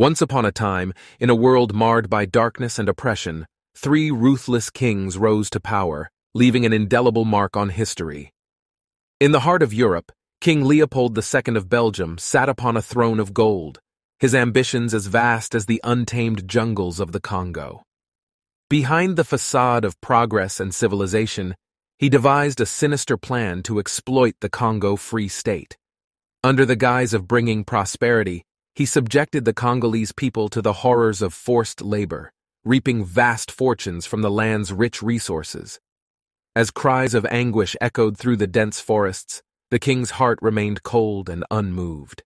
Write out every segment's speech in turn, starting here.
Once upon a time, in a world marred by darkness and oppression, three ruthless kings rose to power, leaving an indelible mark on history. In the heart of Europe, King Leopold II of Belgium sat upon a throne of gold, his ambitions as vast as the untamed jungles of the Congo. Behind the facade of progress and civilization, he devised a sinister plan to exploit the Congo Free State. Under the guise of bringing prosperity, he subjected the Congolese people to the horrors of forced labor, reaping vast fortunes from the land's rich resources. As cries of anguish echoed through the dense forests, the king's heart remained cold and unmoved.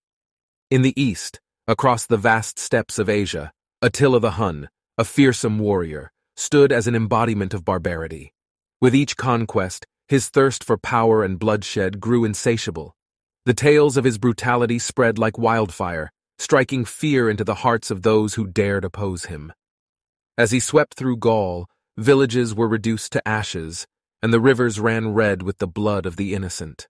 In the east, across the vast steppes of Asia, Attila the Hun, a fearsome warrior, stood as an embodiment of barbarity. With each conquest, his thirst for power and bloodshed grew insatiable. The tales of his brutality spread like wildfire, striking fear into the hearts of those who dared oppose him. As he swept through Gaul, villages were reduced to ashes, and the rivers ran red with the blood of the innocent.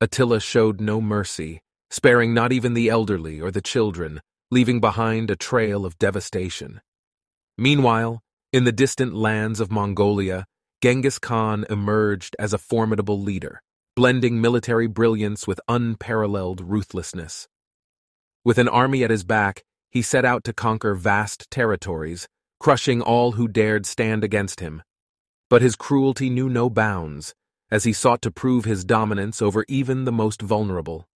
Attila showed no mercy, sparing not even the elderly or the children, leaving behind a trail of devastation. Meanwhile, in the distant lands of Mongolia, Genghis Khan emerged as a formidable leader, blending military brilliance with unparalleled ruthlessness. With an army at his back, he set out to conquer vast territories, crushing all who dared stand against him. But his cruelty knew no bounds, as he sought to prove his dominance over even the most vulnerable.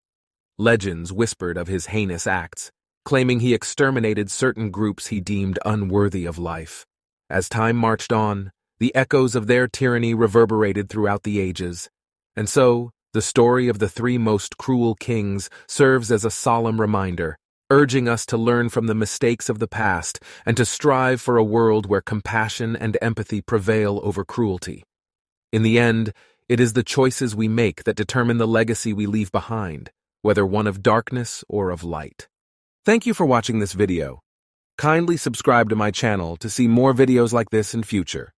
Legends whispered of his heinous acts, claiming he exterminated certain groups he deemed unworthy of life. As time marched on, the echoes of their tyranny reverberated throughout the ages, and so the story of the three most cruel kings serves as a solemn reminder, urging us to learn from the mistakes of the past and to strive for a world where compassion and empathy prevail over cruelty. In the end, it is the choices we make that determine the legacy we leave behind, whether one of darkness or of light. Thank you for watching this video. Kindly subscribe to my channel to see more videos like this in future.